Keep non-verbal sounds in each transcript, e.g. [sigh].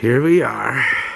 here we are.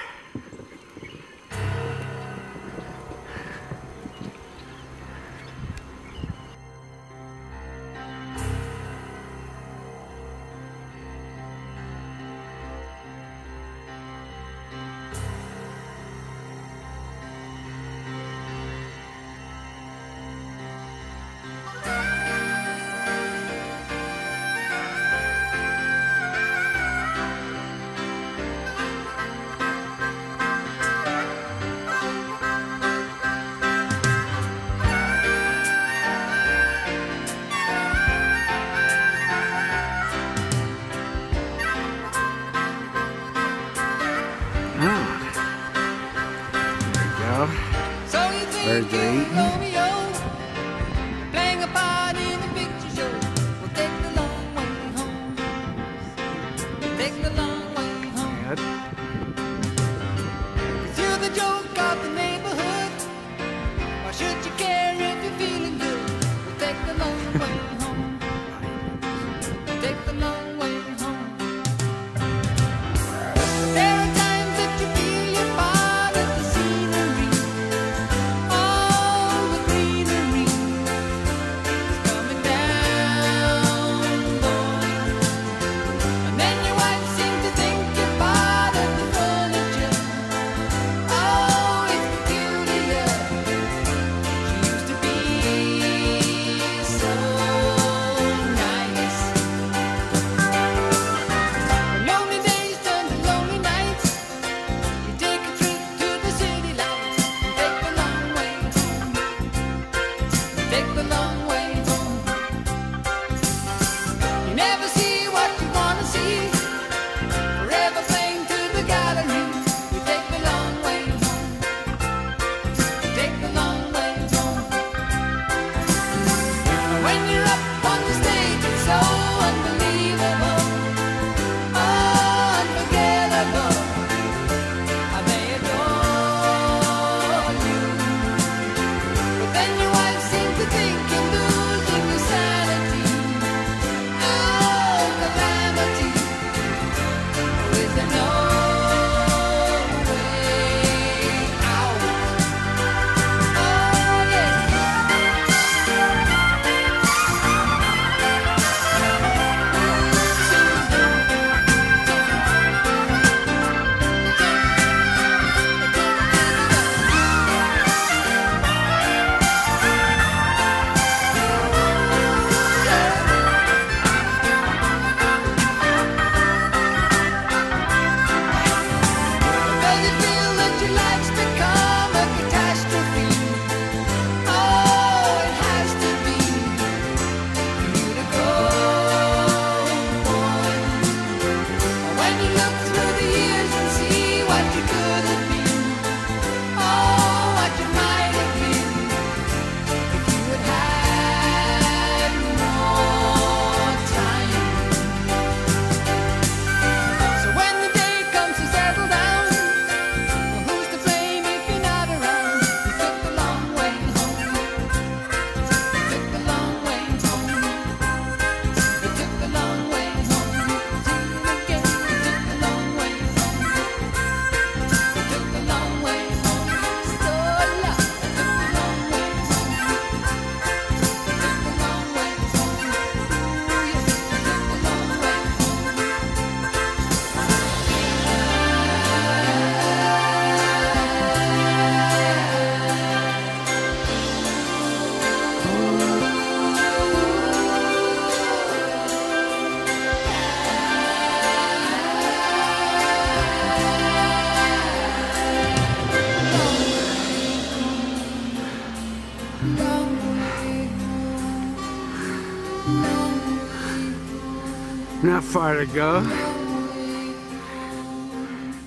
Not far to go.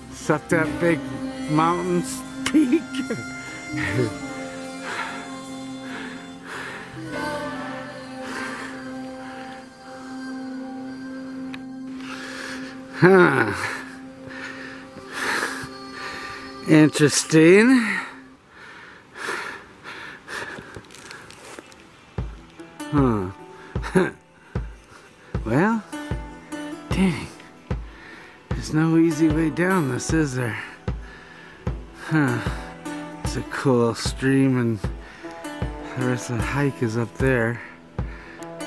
It's up that big mountain's peak. huh. Interesting. This, is there? Huh. It's a cool stream and the rest of the hike is up there.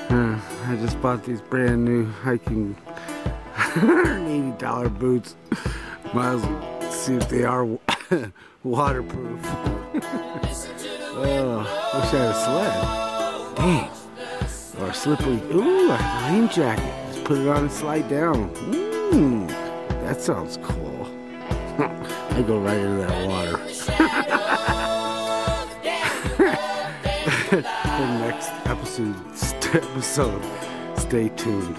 Huh. I just bought these brand new hiking [laughs] $180 boots. Might as well see if they are [laughs] waterproof. [laughs] oh, wish I had a sled. Dang. Or a slippery. Ooh, a rain jacket. Just put it on and slide down. Mmm, that sounds cool. I go right into that water. [laughs] the next episode, episode, stay tuned.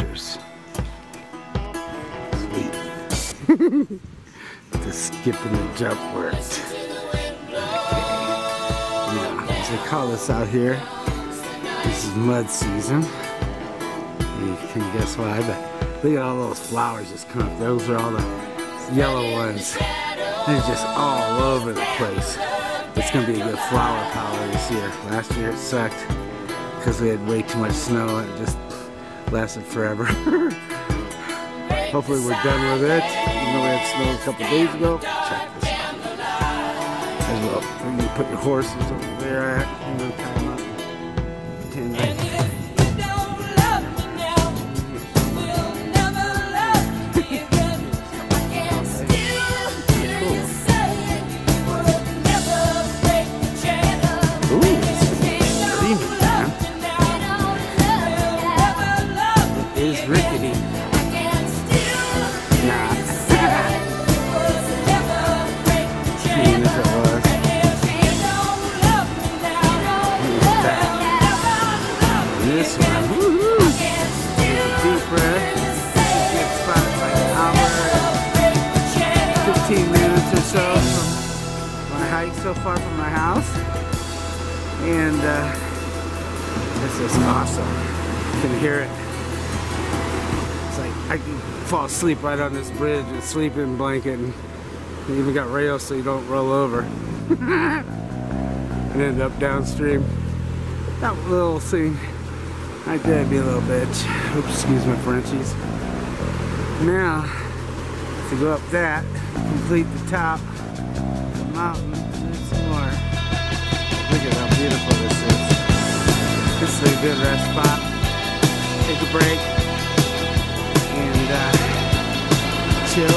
Adventures. Sweet. [laughs] the skip and the jump worked. Yeah, as they call this out here, this is mud season. You can guess why, but look at all those flowers just come up. Those are all the yellow ones. They're just all over the place. It's gonna be a good flower power this year. Last year it sucked because we had way too much snow and it just lasted forever. [laughs] Hopefully we're done with it. Even though we had snow a couple days ago. Check this out. As well, you put your horses over there fall asleep right on this bridge and sleeping blanket and even got rails so you don't roll over. and end up downstream. That little thing. I did be a little bitch. Oops, excuse my Frenchies. Now, to go up that, complete the top of the mountain, some more. Look at how beautiful this is. This is a good rest spot. Take a break chill.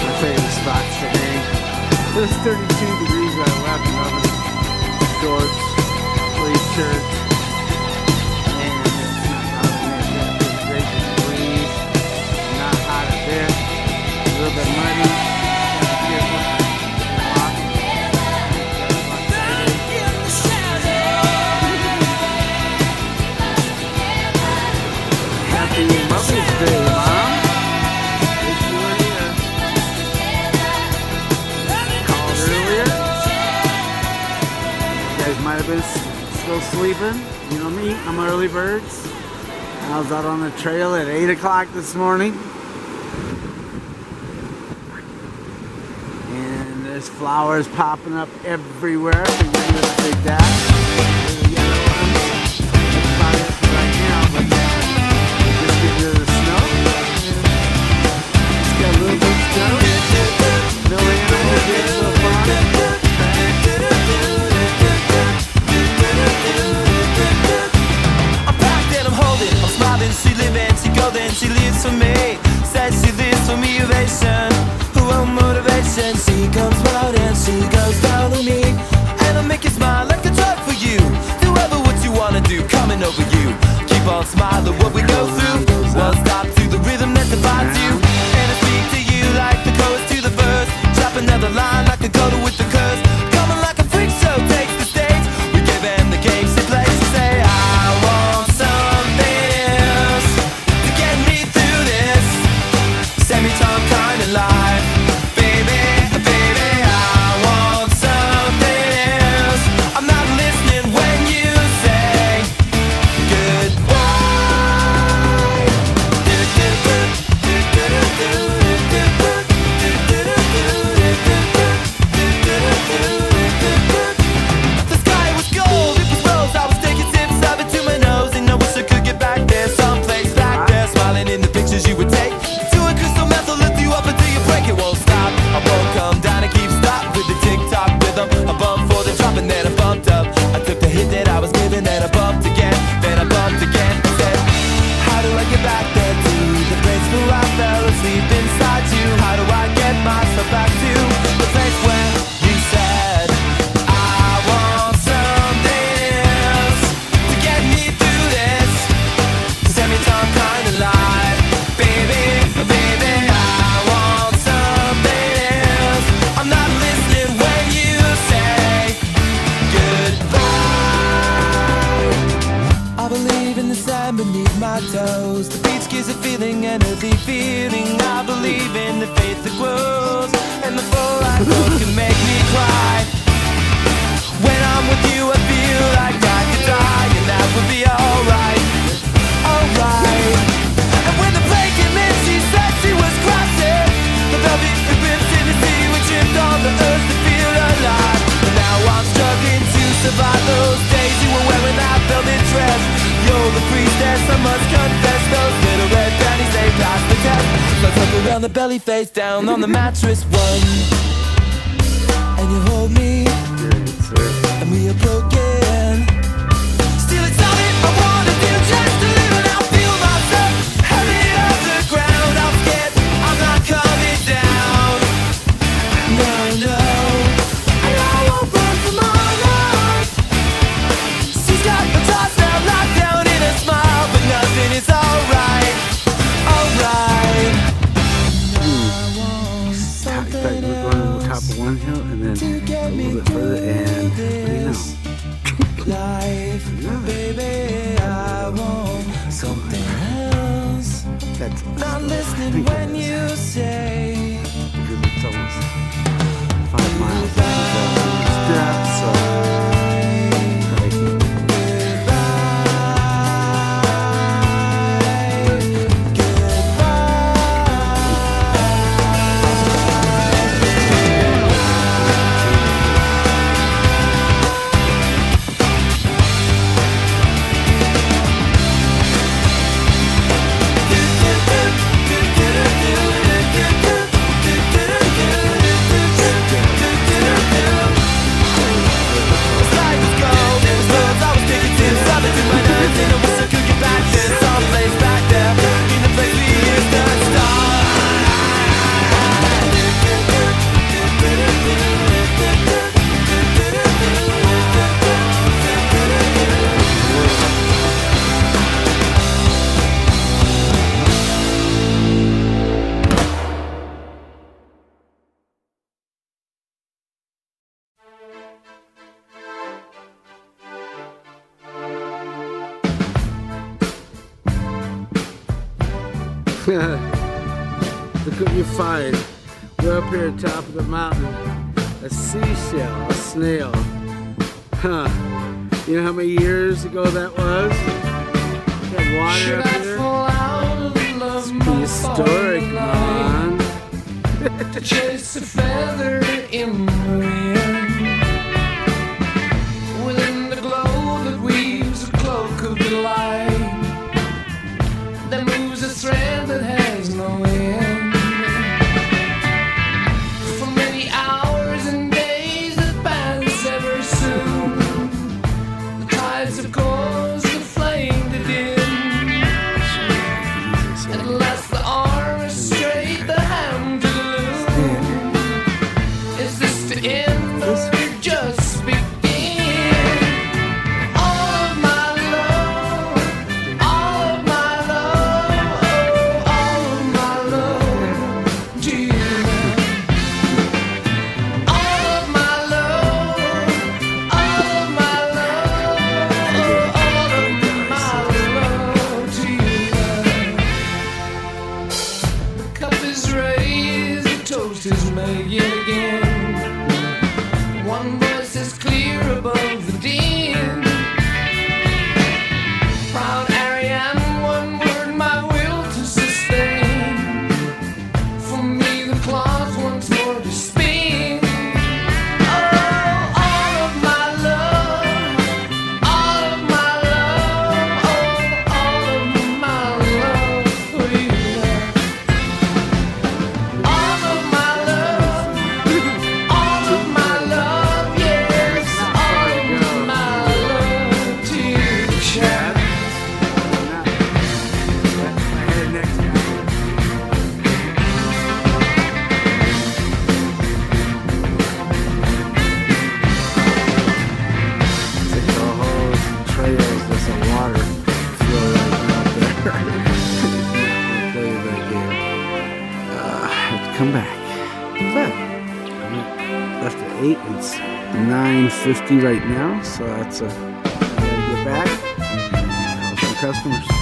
My favorite today. It was 32 degrees when I left and I shorts, sleeve shirts. Still sleeping. You know me, I'm early birds. I was out on the trail at 8 o'clock this morning. And there's flowers popping up everywhere. Dig that. Little she lives for me. Says she lives for me, ovation. Well, motivation. She comes out and she goes down on me. And I make you smile like a drug for you. Do ever what you wanna do, coming over you. Keep on smiling, what we go through on the belly face down on the mattress one. And you hold me. And we are broken. up here at the top of the mountain, a seashell, a snail. Huh. You know how many years ago that was? That water Should up here? Historic, man. [laughs] to chase a feather in the wind. 50 right now, so that's a gotta get back and help some customers.